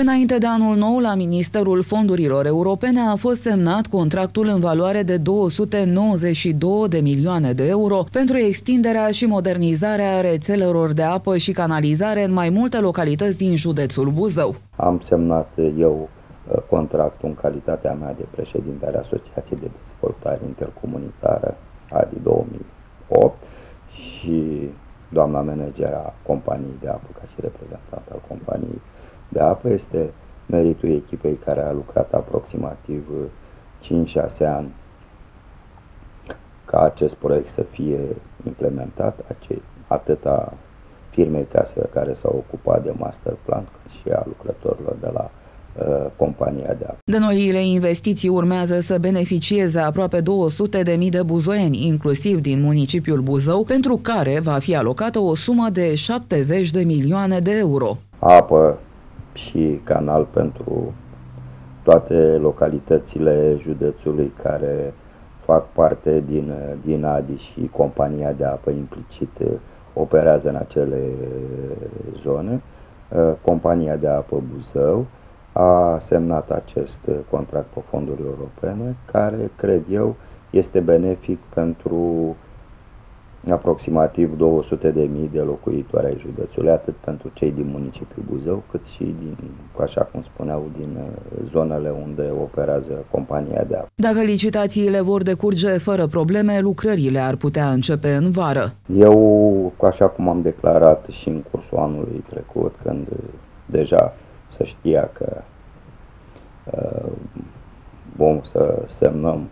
Înainte de anul nou, la Ministerul Fondurilor Europene a fost semnat contractul în valoare de 292 de milioane de euro pentru extinderea și modernizarea rețelelor de apă și canalizare în mai multe localități din județul Buzău. Am semnat eu uh, contractul în calitatea mea de președinte al Asociației de Dezvoltare Intercomunitară ADI 2008 și doamna manager a companiei de apă ca și reprezentant al companiei de apă este meritul echipei care a lucrat aproximativ 5-6 ani ca acest proiect să fie implementat, atâta firmei casă care s-au ocupat de master plan, cât și a lucrătorilor de la uh, compania de apă. De noile investiții urmează să beneficieze aproape 200 de mii de buzoieni, inclusiv din municipiul Buzău, pentru care va fi alocată o sumă de 70 de milioane de euro. Apă și canal pentru toate localitățile județului care fac parte din, din ADI și compania de apă implicit operează în acele zone. Uh, compania de apă Buzău a semnat acest contract pe fonduri europene, care, cred eu, este benefic pentru aproximativ 200 de mii de locuitori ai județului, atât pentru cei din municipiul Buzău, cât și din, așa cum spuneau, din uh, zonele unde operează compania de apă. Dacă licitațiile vor decurge fără probleme, lucrările ar putea începe în vară. Eu, așa cum am declarat și în cursul anului trecut, când deja se știa că uh, vom să semnăm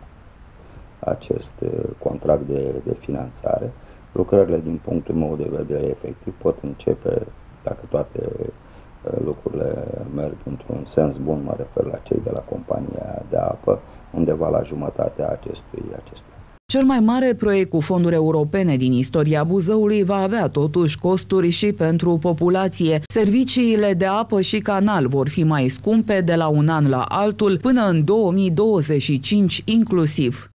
acest uh, contract de, de finanțare. Lucrările, din punctul meu de vedere, efectiv, pot începe, dacă toate uh, lucrurile merg într-un sens bun, mă refer la cei de la compania de apă, undeva la jumătatea acestui, acestui cel mai mare proiect cu fonduri europene din istoria Buzăului va avea totuși costuri și pentru populație. Serviciile de apă și canal vor fi mai scumpe de la un an la altul până în 2025 inclusiv.